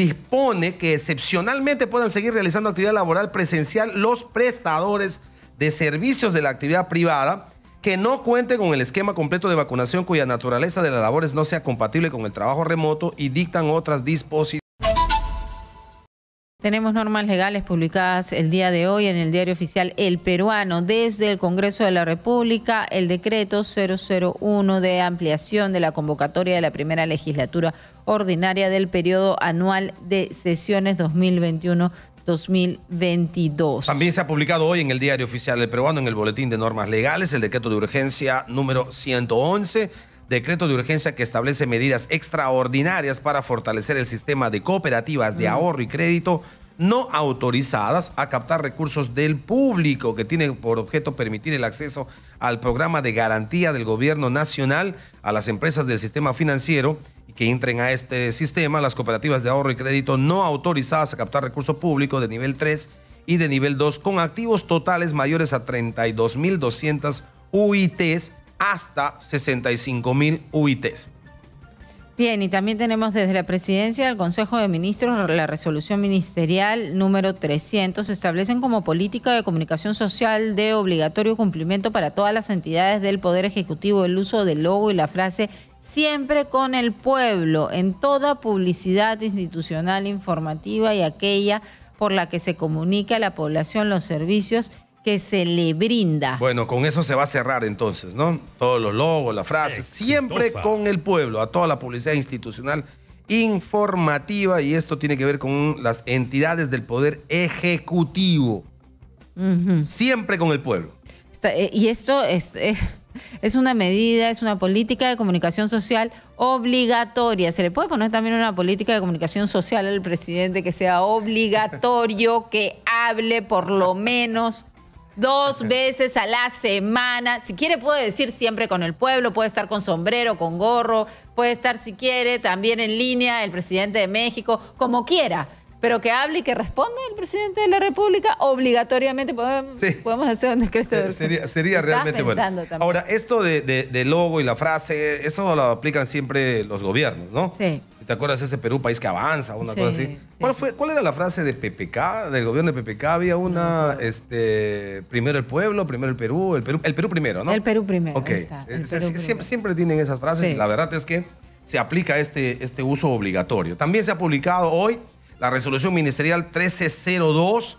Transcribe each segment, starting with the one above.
dispone que excepcionalmente puedan seguir realizando actividad laboral presencial los prestadores de servicios de la actividad privada que no cuenten con el esquema completo de vacunación cuya naturaleza de las labores no sea compatible con el trabajo remoto y dictan otras disposiciones. Tenemos normas legales publicadas el día de hoy en el diario oficial El Peruano desde el Congreso de la República, el decreto 001 de ampliación de la convocatoria de la primera legislatura ordinaria del periodo anual de sesiones 2021 2022. También se ha publicado hoy en el diario oficial El Peruano, en el Boletín de Normas Legales, el decreto de urgencia número 111, decreto de urgencia que establece medidas extraordinarias para fortalecer el sistema de cooperativas de ahorro y crédito no autorizadas a captar recursos del público, que tiene por objeto permitir el acceso al programa de garantía del gobierno nacional a las empresas del sistema financiero que entren a este sistema las cooperativas de ahorro y crédito no autorizadas a captar recursos públicos de nivel 3 y de nivel 2 con activos totales mayores a 32.200 UITs hasta 65.000 UITs. Bien, y también tenemos desde la presidencia del Consejo de Ministros la resolución ministerial número 300. Establecen como política de comunicación social de obligatorio cumplimiento para todas las entidades del Poder Ejecutivo el uso del logo y la frase siempre con el pueblo en toda publicidad institucional informativa y aquella por la que se comunica a la población los servicios que se le brinda. Bueno, con eso se va a cerrar entonces, ¿no? Todos los logos, las frases, siempre con el pueblo, a toda la publicidad institucional informativa y esto tiene que ver con las entidades del poder ejecutivo. Siempre con el pueblo. Eh, y esto es, es, una medida, es una política de comunicación social obligatoria. Se le puede poner también una política de comunicación social al presidente que sea obligatorio, que hable por lo menos dos veces a la semana. Si quiere puede decir siempre con el pueblo, puede estar con sombrero, con gorro, puede estar si quiere también en línea el presidente de México, como quiera. Pero que hable y que responda el presidente de la República obligatoriamente. Podemos, hacer un decreto. Sería, sería realmente bueno. Ahora, esto de, de, logo y la frase, eso lo aplican siempre los gobiernos, ¿no? Sí. ¿Te acuerdas de ese Perú, país que avanza, una cosa así? ¿Cuál, fue, ¿Cuál era la frase de PPK, del gobierno de PPK? Había una, este, primero el pueblo, primero el Perú, el Perú, el Perú primero, ¿no? El Perú primero. Ok. siempre, siempre, tienen esas frases. La verdad es que se aplica este, este uso obligatorio. También se ha publicado hoy la resolución ministerial 1302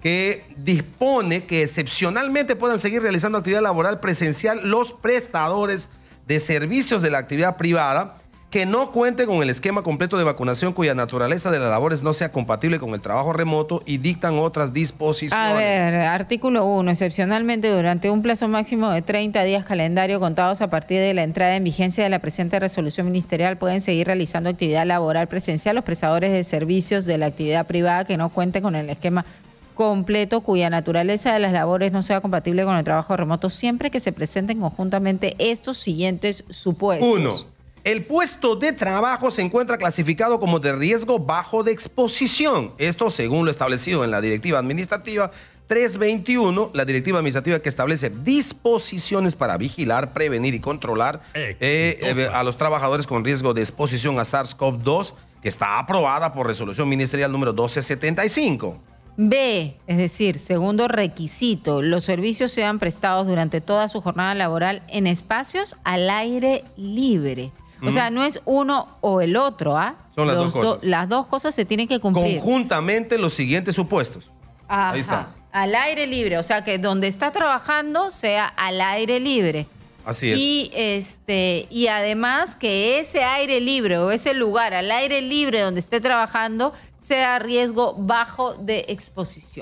que dispone que excepcionalmente puedan seguir realizando actividad laboral presencial los prestadores de servicios de la actividad privada que no cuente con el esquema completo de vacunación cuya naturaleza de las labores no sea compatible con el trabajo remoto y dictan otras disposiciones. A ver, artículo 1. Excepcionalmente, durante un plazo máximo de 30 días calendario contados a partir de la entrada en vigencia de la presente resolución ministerial, pueden seguir realizando actividad laboral presencial los prestadores de servicios de la actividad privada que no cuenten con el esquema completo cuya naturaleza de las labores no sea compatible con el trabajo remoto siempre que se presenten conjuntamente estos siguientes supuestos. Uno el puesto de trabajo se encuentra clasificado como de riesgo bajo de exposición. Esto según lo establecido en la Directiva Administrativa 321, la Directiva Administrativa que establece disposiciones para vigilar, prevenir y controlar eh, eh, a los trabajadores con riesgo de exposición a SARS-CoV-2, que está aprobada por resolución ministerial número 1275. B, es decir, segundo requisito, los servicios sean prestados durante toda su jornada laboral en espacios al aire libre. O sea, no es uno o el otro, ¿ah? Son las dos cosas. las dos cosas se tienen que cumplir. Conjuntamente los siguientes supuestos. Ahí está. Al aire libre, o sea, que donde está trabajando sea al aire libre. Así es. Y, este, y además que ese aire libre o ese lugar al aire libre donde esté trabajando sea riesgo bajo de exposición.